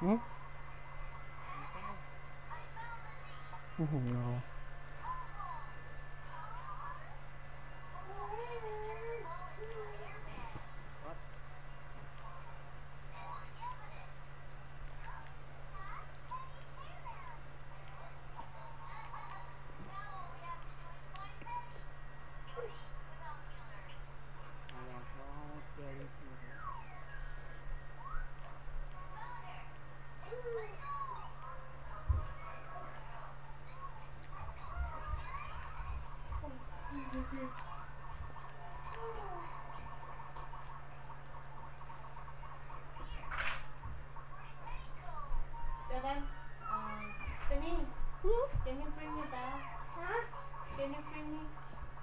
嗯，不红好 Can you bring me down? Can you bring me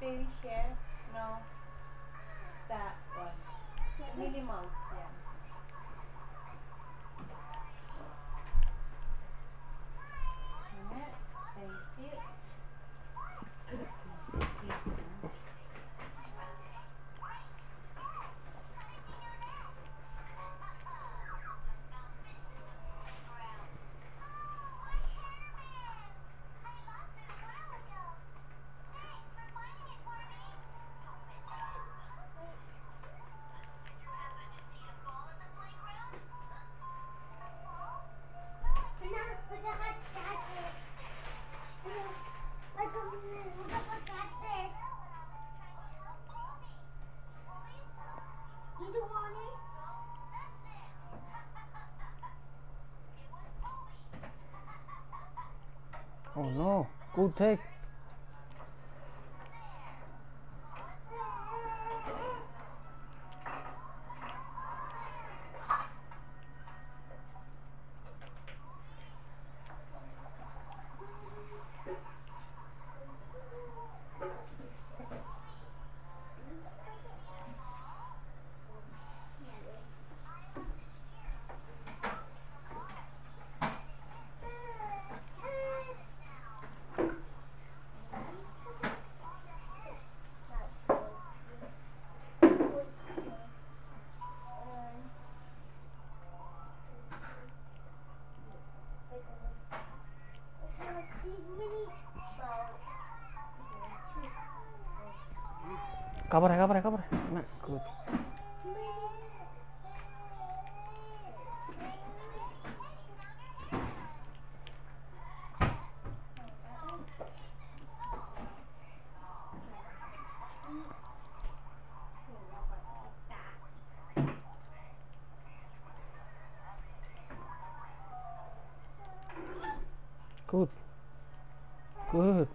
baby share? No, that one. Minnie Mouse. No, good take. Cover, cover, cover. Nah, good. Good. Good.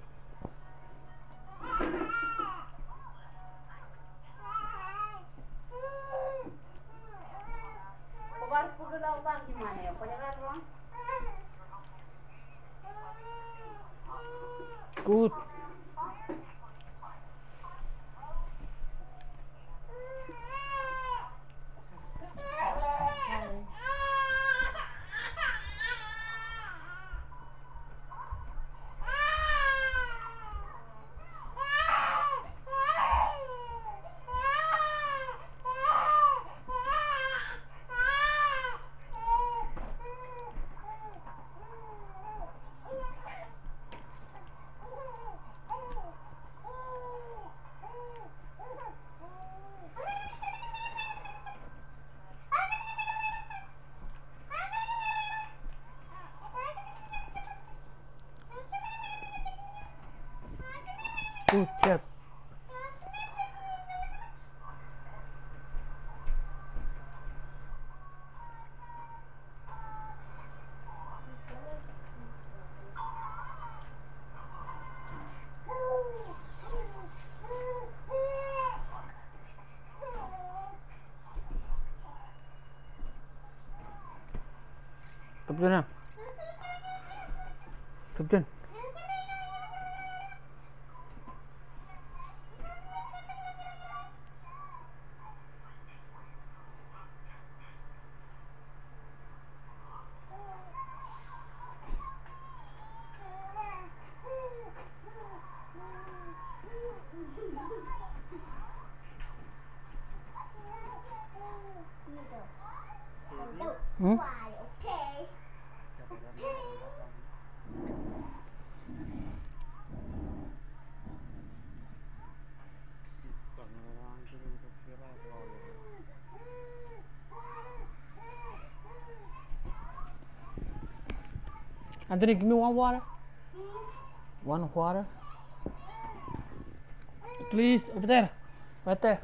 gut, ja. Hmm? Okay. Okay. Anthony, give me one water. One water. Please, over there. Right there.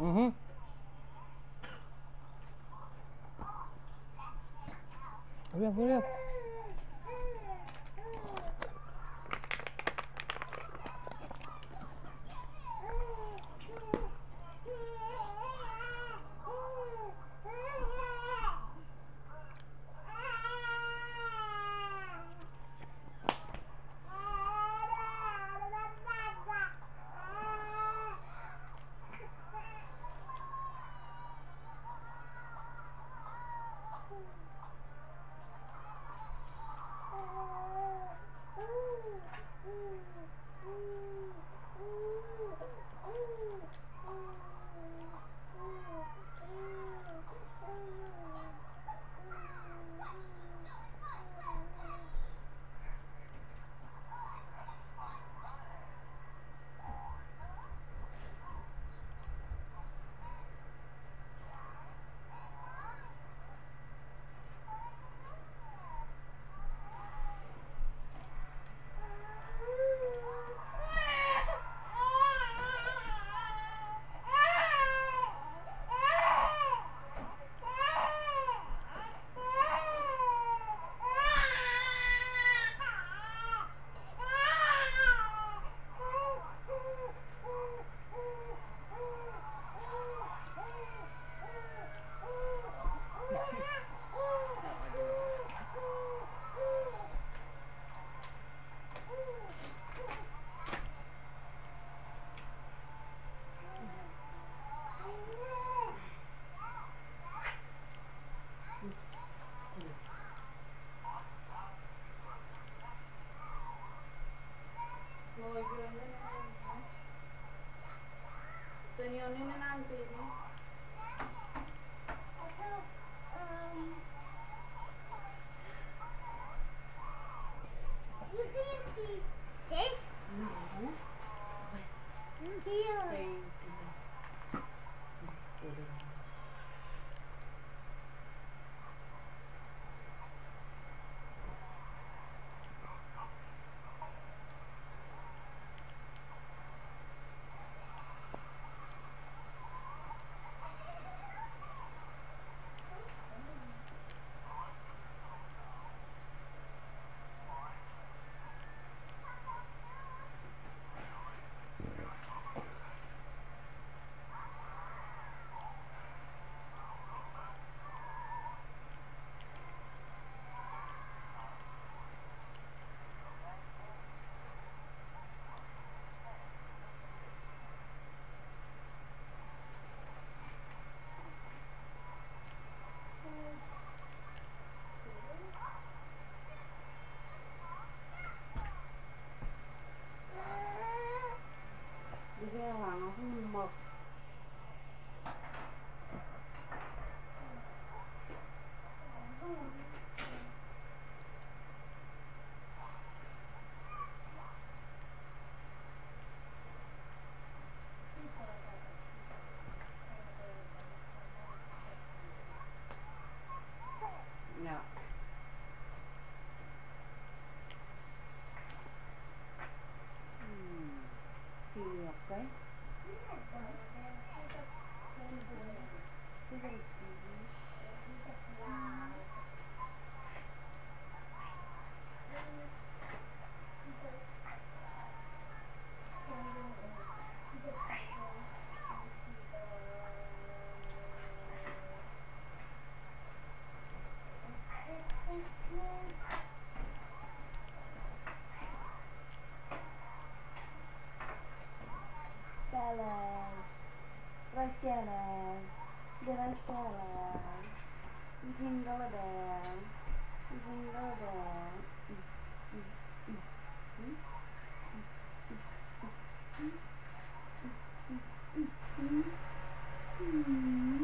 Mm-hmm. Hurry up, hurry up. Nên nó ăn gì đi. You didn't see this No. here. 天晚上是吗 Thì Grandiana, Grandiana, Jingle Bell, Jingle Bell. Mm-hmm.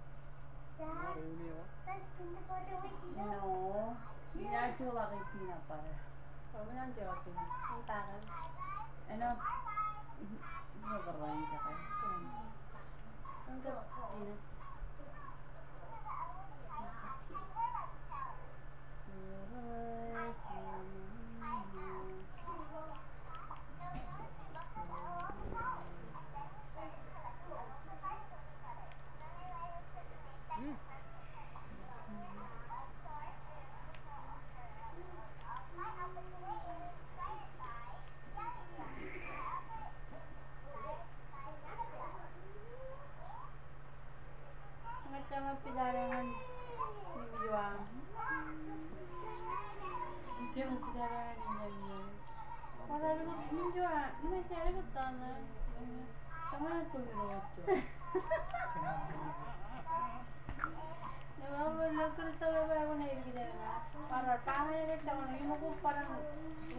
peanut butter with you. No. Ginagawa kay peanut butter. Huwag mo nang joking. Ang taral. Ano? Nagkakaroon ka kayo. Ang ganda.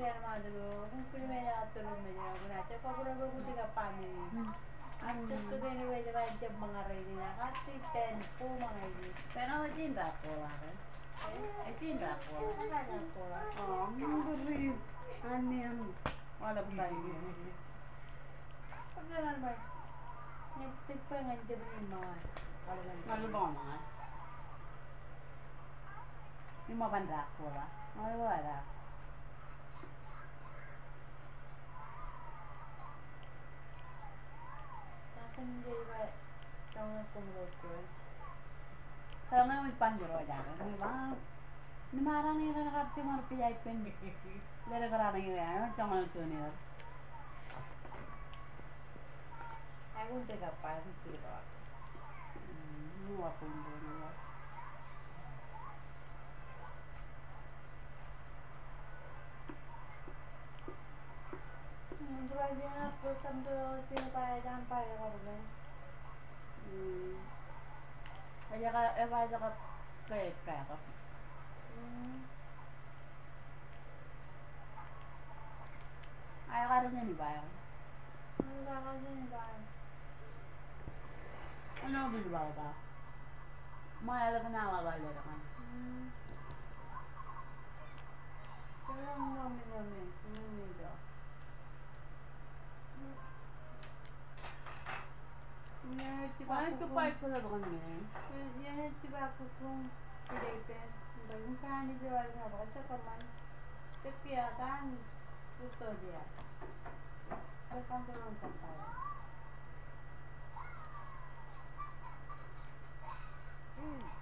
निर्माणहरू कुनै atulong na niya ako natin. Pag wala ba kung tiga family. Ang gusto ko ni Wede ba yung mga ready na kasi ten po mga hindi. Pero ako din ba ako ako? Ay din ba ako? Wala na ako. Oh, mundo rin. Ano yan? Wala po tayo yun. Pag naman ba? Nagtigpa nga hindi ba yung mga malubong mga? Yung mga banda ako ba? Malubong. 통제가 경력금으로 올 Karena wis panjero jaran ni mah. Ni marah ni kan hati mar pi jai pen. Lera karana ni ya, chamal tu ni. Aku te kapaz ti ro. Nu aku ni. पंद्रह तो तीन पाए जान पाए बोले Kaya ka, eh, kaya ka, 야, 집 앞으로. 파이프에서 먹었네. 얘네 집 앞으로. 그래, 이제. 너무 사안이 좋아서 어쨌건만. 특히야, 난, 뚝떡이야. 조금 그런 것 같아요. 음.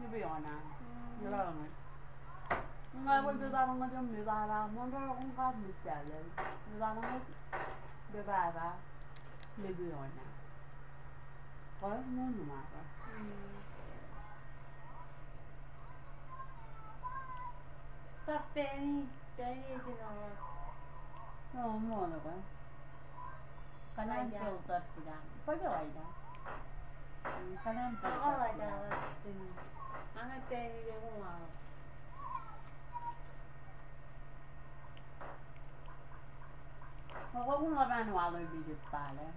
你不要呢？你那个没？俺我这咋弄我就没办法，我这我俺没钱了，你咋弄我没办法，你不要呢？我也没那么办法。把白米白米给弄了。那我没那个。可能就做出来，不叫一点。嗯，可能不。我我来讲了，对。arranquei mm. de algum lado. Maar waarom we wij nou alle bieden palen?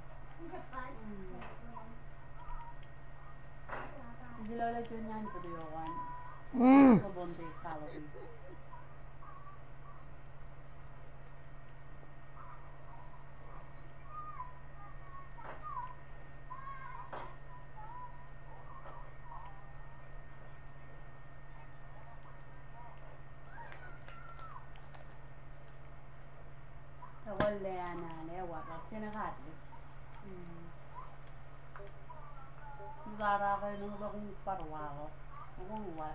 Zullen we niet bedoelen? Gewoon bonte. Gara kayo nung akong parwa ko. Akong uwa.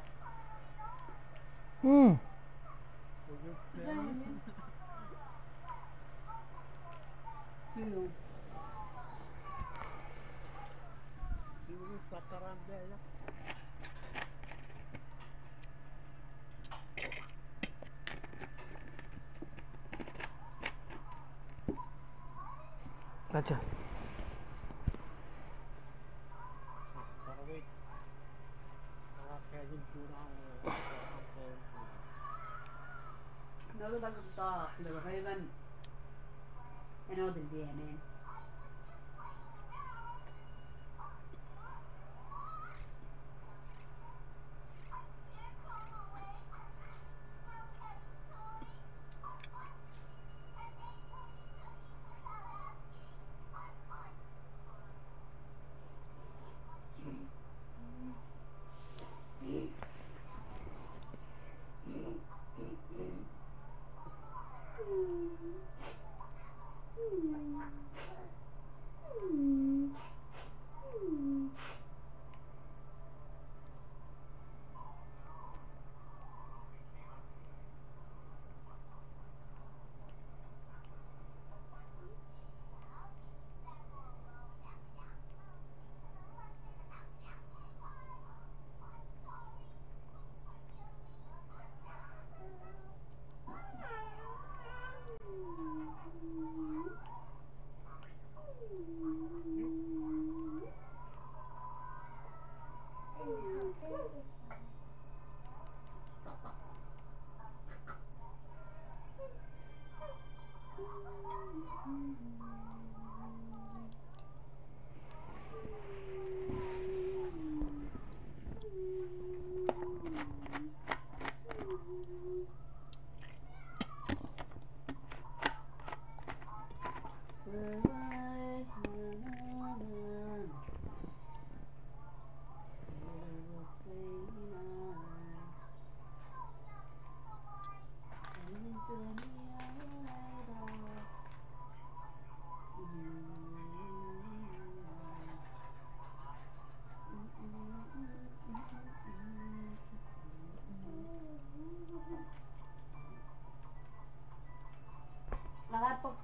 Hmm. Sino? Sino sa karambya yan? saja نقول لك صح لو غالبا أنا ودي زيانين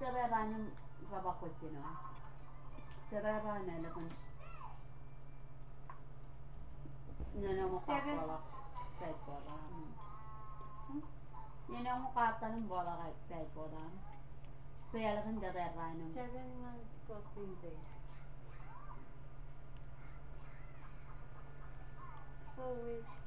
Severanum va continua. Severana kun Nana mo kapala pet bolan. Nana mo katan bola kay pet bolan. Pela kun Severanum. Seven months fourteen days. Four weeks.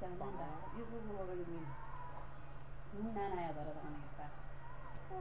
장난다. 이거 먹으려면 문나나야 돌아다니겠다. 그래.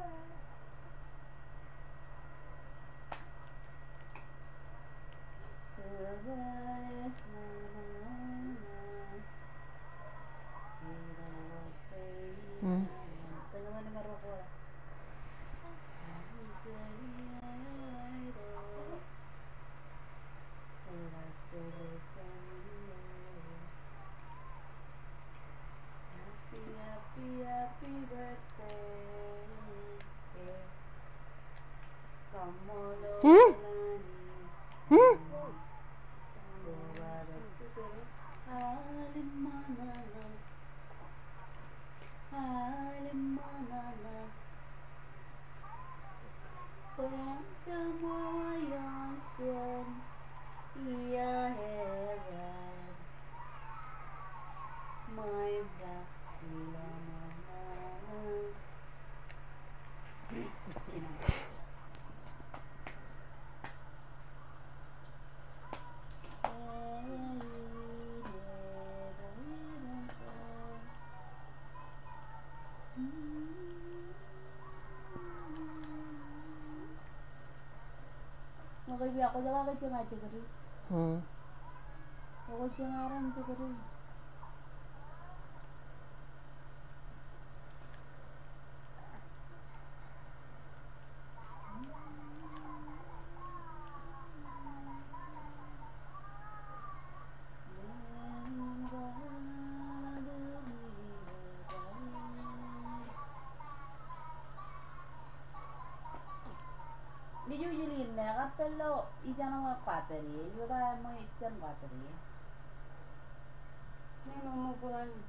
Makanya aku jalan ke cengah Oo. Bukod yung aran, siguro. más hacerlo y ya no me patería. Yo da muy ya no patería. Ne mama buranın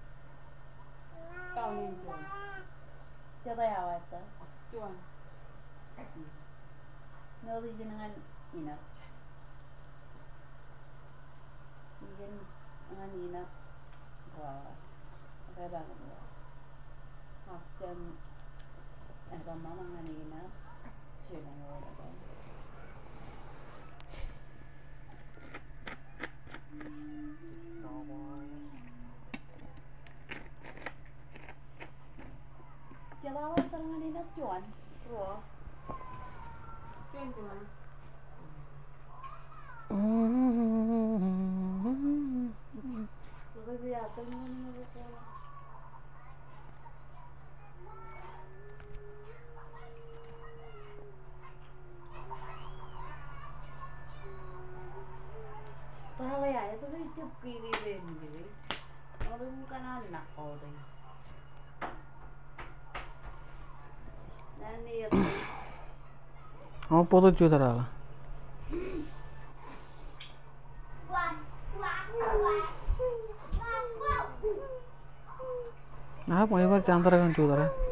kalmayın diyorum. Ya da yavaşta. Diyorum. Ne oldu dengan inap? Dengan dengan inap. Wah, apa bangun ya? Haftam, apa mama dengan inap? Sudah mulai. Tangan ina Juan. Ruo. Juan Juan. Porque ya tengo un 큐끼리를 얼음가 났거든. 나는 이거. 어, 보도 주더라. आप वहीं पर चाँद रखना चूद रहा है